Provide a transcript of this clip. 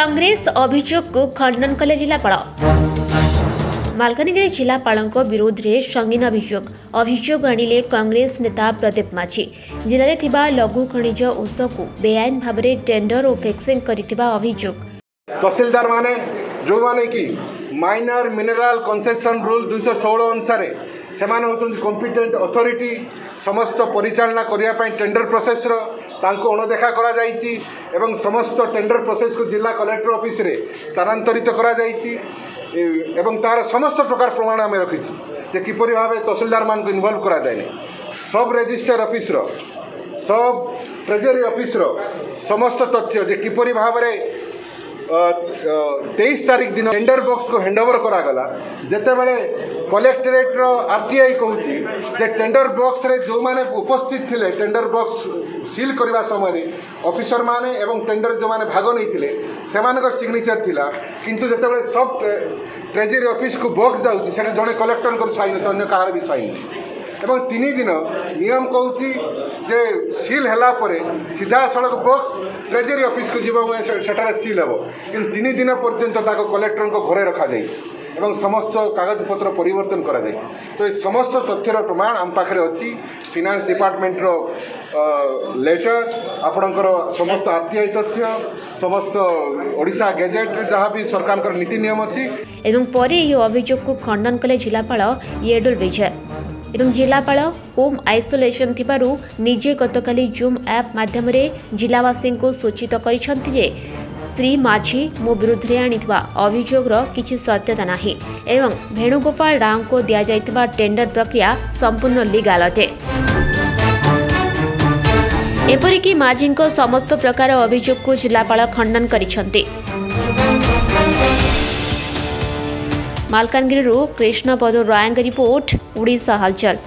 কংগ্রেস অভিযোগকু খণ্ডন কলে জেলাপাল ମାଲକାନଗିରି ଜିଲ୍ଲାପାଳଙ୍କ ବିରୋଧରେ ସଙ୍ଗୀନ ଅଭିଯୋଗ ଅଭିଯୋଗ ଆଣିଲେ କଂଗ୍ରେସ ନେତା ପ୍ରଦୀପ ମାଝୀ ଜିଲ୍ଲାରେ ଥିବା ଲଘୁ ଖଣିଜ ଓଷକୁ ବେଆଇନ ଭାବରେ ଟେଣ୍ଡର ଓ ଫିକ୍ସିଂ କରିଥିବା ଅଭିଯୋଗ ତହସିଲଦାରମାନେ ଯେଉଁମାନେ କି ମାଇନର ମିନେରାଲ କନସେସନ୍ ରୁଲ୍ ଦୁଇଶହ ଷୋହଳ ଅନୁସାରେ ସେମାନେ ହେଉଛନ୍ତି କମ୍ପିଟେଣ୍ଟ ଅଥରିଟି ସମସ୍ତ ପରିଚାଳନା କରିବା ପାଇଁ ଟେଣ୍ଡର ପ୍ରୋସେସର ତାଙ୍କୁ ଅଣଦେଖା କରାଯାଇଛି ଏବଂ ସମସ୍ତ ଟେଣ୍ଡର ପ୍ରୋସେସକୁ ଜିଲ୍ଲା କଲେକ୍ଟର ଅଫିସରେ ସ୍ଥାନାନ୍ତରିତ କରାଯାଇଛି ଏବଂ ତାହାର ସମସ୍ତ ପ୍ରକାର ପ୍ରମାଣ ଆମେ ରଖିଛୁ ଯେ କିପରି ଭାବେ ତହସିଲଦାରମାନଙ୍କୁ involve କରାଯାଏନି sub registrar officer sub treasury officer ସମସ୍ତ ତଥ୍ୟ ଯେ କିପରି ଭାବରେ তেইশ তারিখ দিন ଟେଣ୍ଡର ବକ୍ସକୁ ହ୍ୟାଣ୍ଡଓଭର କରାଗଲା ଯେତେବେଳେ କଲେକ୍ଟରେଟ୍ର ଆର୍ ଟି ଆଇ କହୁଛି ଯେ ଟେଣ୍ଡର ବକ୍ସରେ ଯେଉଁମାନେ ଉପସ୍ଥିତ ଥିଲେ ଟେଣ୍ଡର ବକ୍ସ ସିଲ୍ କରିବା ସମୟରେ ଅଫିସରମାନେ ଏବଂ ଟେଣ୍ଡର ଯେଉଁମାନେ ଭାଗ ନେଇଥିଲେ ସେମାନଙ୍କ ସିଗ୍ନେଚର ଥିଲା କିନ୍ତୁ ଯେତେବେଳେ ସବ୍ ଟ୍ରେଜେରୀ ଅଫିସକୁ ବକ୍ସ ଯାଉଛି ସେଠି ଜଣେ କଲେକ୍ଟରଙ୍କର ସାଇନ୍ ଅଛି ଅନ୍ୟ କାହାର ବି ସାଇନ୍ এবং তিন দিন নিয়ম কৌছি যে সিল হেলা পরে সড়ক বক্স ট্রেজেরি অফিসকে যাব সেটার সিল হব কিন্তু তিন দিন পর্যন্ত তাকে কলেক্টর ঘরে রখা যাই এবং সমস্ত কাগজপত্র পরিবর্তন করা যায় তো এই সমস্ত তথ্যের প্রমাণ আম পাখে অছি ডিপার্টমেন্টর লেটর আপনার সমস্ত আরটিআই তথ্য সমস্ত ওড়শা গেজেট যা বি সরকারকর নীতি নিয়ম অছি এবং পরে এই অভিযোগ খণ্ডন কলে জেলাপাল ইয়েডুল বিজয় ଏବଂ ଜିଲ୍ଲାପାଳ ହୋମ୍ ଆଇସୋଲେସନ୍ ଥିବାରୁ ନିଜେ ଗତକାଲି ଜୁମ୍ ଆପ୍ ମାଧ୍ୟମରେ ଜିଲ୍ଲାବାସୀଙ୍କୁ ସୂଚିତ କରିଛନ୍ତି ଯେ ଶ୍ରୀ ମାଝୀ ମୋ ବିରୁଦ୍ଧରେ ଆଣିଥିବା ଅଭିଯୋଗର କିଛି ସତ୍ୟତା ନାହିଁ ଏବଂ ଭେଣୁଗୋପାଳ ରାଓଙ୍କୁ ଦିଆଯାଇଥିବା ଟେଣ୍ଡର ପ୍ରକ୍ରିୟା ସମ୍ପୂର୍ଣ୍ଣ ଲିଗାଲ୍ ଅଟେ ଏପରିକି ମାଝୀଙ୍କ ସମସ୍ତ ପ୍ରକାର ଅଭିଯୋଗକୁ ଜିଲ୍ଲାପାଳ ଖଣ୍ଡନ କରିଛନ୍ତି માલકાનગીરી રોડ કૃષ્ણ પદો રાયંગ રિપોર્ટ ઓડિશા હલચલ